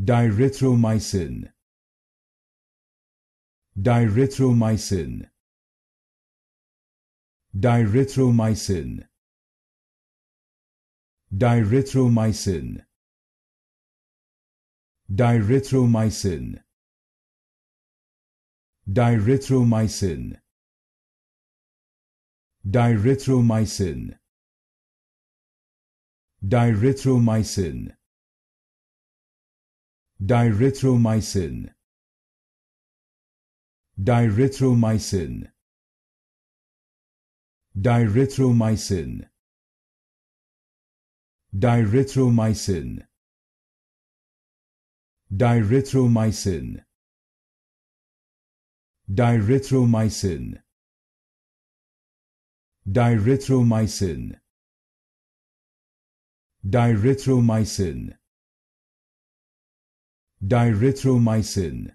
Direthromycin Direthromycin Direthromycin Direthromycin Direthromycin Direthromycin Direthromycin Direthromycin Direthromycin Direthromycin Direthromycin Direthromycin Direthromycin Direthromycin Direthromycin Erythromycin